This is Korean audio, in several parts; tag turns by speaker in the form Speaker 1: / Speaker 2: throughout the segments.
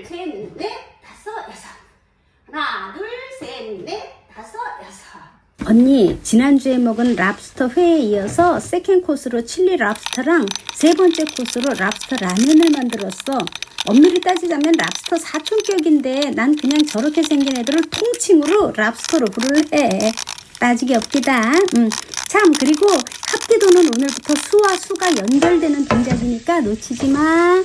Speaker 1: 둘, 셋, 넷, 다섯, 여섯. 하나, 둘, 셋, 넷, 다섯, 여섯.
Speaker 2: 언니, 지난주에 먹은 랍스터 회에 이어서 second 코스로 칠리 랍스터랑 세 번째 코스로 랍스터 라면을 만들었어. 엄밀히 따지자면 랍스터 사촌격인데 난 그냥 저렇게 생긴 애들을 통칭으로 랍스터로 부를래. 따지기 없기다. 음. 참, 그리고 합기도는 오늘부터 수와 수가 연결되는 동작이니까 놓치지 마.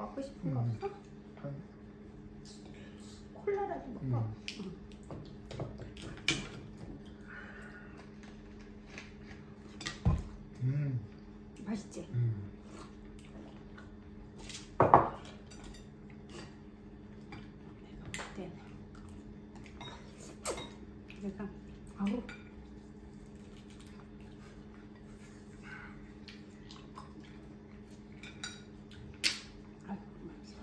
Speaker 1: 먹고 싶은 거
Speaker 3: 음.
Speaker 1: 없어? 콜라라도 먹고.
Speaker 3: 음. 음.
Speaker 1: 맛있지?
Speaker 3: 음.
Speaker 1: 네. 내가 아우 아이고, 맛있어.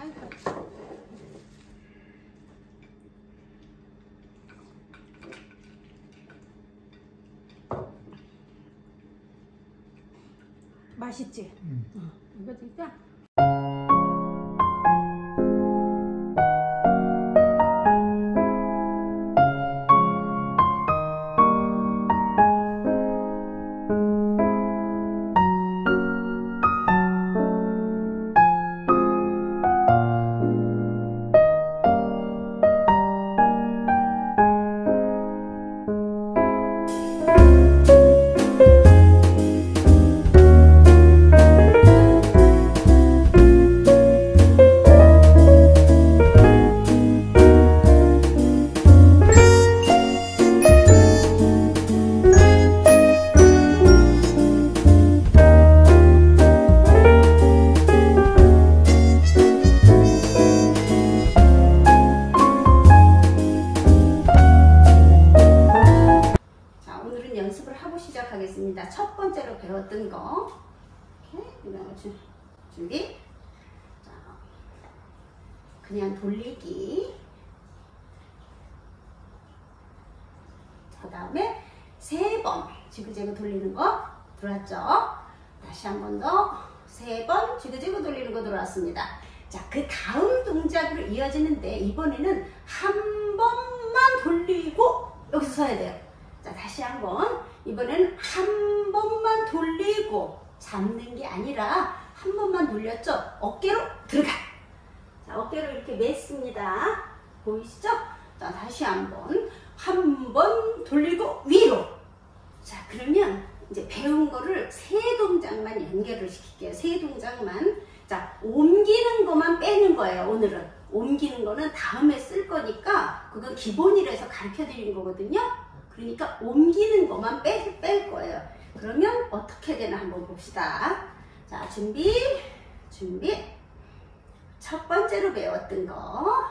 Speaker 1: 아이고. 맛있지?
Speaker 3: 음.
Speaker 1: 어, 이거 진짜 그냥 돌리기. 그 다음에 세 번 지그재그 돌리는 거 들어왔죠? 다시 한 번 더. 세 번 지그재그 돌리는 거 들어왔습니다. 자, 그 다음 동작으로 이어지는데 이번에는 한 번만 돌리고 여기서 서야 돼요. 자, 다시 한 번. 이번에는 한 번만 돌리고 잡는 게 아니라 한 번만 돌렸죠? 어깨로 들어가. 자, 어깨로 이렇게 맸습니다. 보이시죠? 자, 다시 한 번. 한 번 돌리고 위로. 자, 그러면 이제 배운 거를 세 동작만 연결을 시킬게요. 세 동작만. 자, 옮기는 것만 빼는 거예요, 오늘은. 옮기는 거는 다음에 쓸 거니까 그건 기본이라서 가르쳐 드리는 거거든요. 그러니까 옮기는 것만 뺄, 뺄 거예요. 그러면 어떻게 되나 한번 봅시다. 자, 준비, 준비. 첫 번째로 배웠던 거.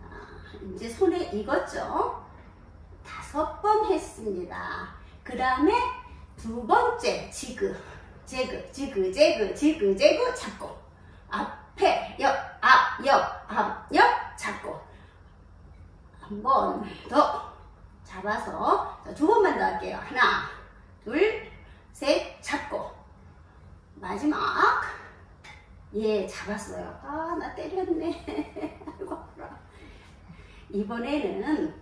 Speaker 1: 자, 이제 손에 익었죠? 다섯 번 했습니다. 그 다음에 두 번째 지그, 제그, 지그, 제그, 지그, 제그 잡고 앞에 옆, 앞, 옆, 앞, 옆 잡고 한 번 더 잡아서 자, 두 번만 더 할게요. 하나, 둘, 셋 잡고 마지막 예 잡았어요. 아 나 때렸네. 이번에는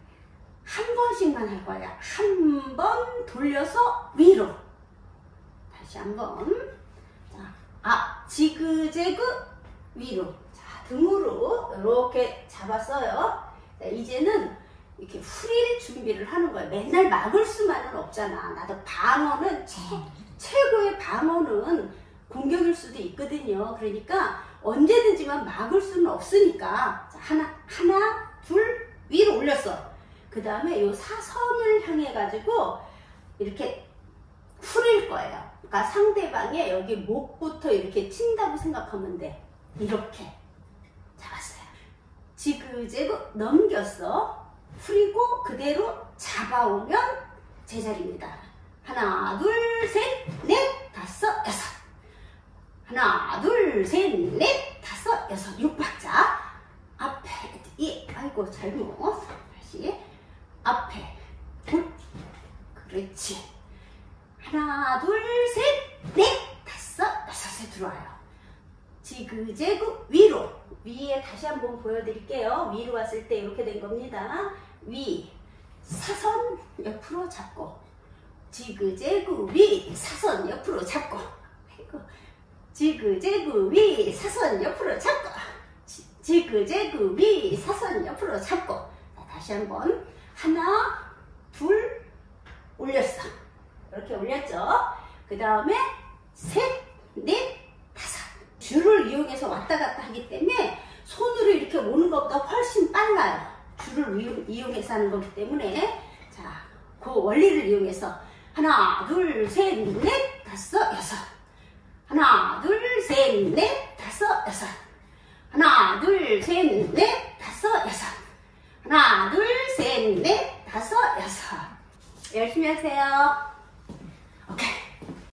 Speaker 1: 한 번씩만 할 거야. 한 번 돌려서 위로. 다시 한 번. 자, 아, 지그재그 위로. 자, 등으로 이렇게 잡았어요. 자, 이제는 이렇게 후릴 준비를 하는 거예요. 맨날 막을 수만은 없잖아. 나도 방어는 최, 최고의 방어는 공격일 수도 있거든요. 그러니까 언제든지만 막을 수는 없으니까. 자, 하나, 하나, 둘, 위로 올렸어. 그 다음에 요 사선을 향해 가지고 이렇게 풀일 거예요. 그러니까 상대방의 여기 목부터 이렇게 친다고 생각하면 돼. 이렇게 잡았어요. 지그재그 넘겼어. 풀이고 그대로 잡아오면 제자리입니다. 하나, 둘, 셋, 넷, 다섯, 여섯. 하나, 둘, 셋, 넷, 다섯, 여섯. 육 박자. 앞에, 이, 아이고, 잘못. 다시. 앞에, 둘. 그렇지. 하나, 둘, 셋, 넷, 다섯, 여섯에 들어와요. 지그재그 위로. 위에 다시 한번 보여드릴게요. 위로 왔을 때 이렇게 된 겁니다. 위, 사선 옆으로 잡고. 지그재그 위, 사선 옆으로 잡고. 아이고. 지그재그 위, 사선 옆으로 잡고. 지- 지그재그 위, 사선 옆으로 잡고. 자, 다시 한번. 하나, 둘, 올렸어. 이렇게 올렸죠. 그 다음에 셋, 넷, 다섯. 줄을 이용해서 왔다 갔다 하기 때문에 손으로 이렇게 오는 것보다 훨씬 빨라요. 줄을 이용- 이용해서 하는 거기 때문에 자, 그 원리를 이용해서 하나, 둘, 셋, 넷, 다섯, 여섯. 하나, 둘, 셋, 넷, 다섯, 여섯. 하나, 둘, 셋, 넷, 다섯, 여섯. 하나, 둘, 셋, 넷, 다섯, 여섯. 열심히 하세요.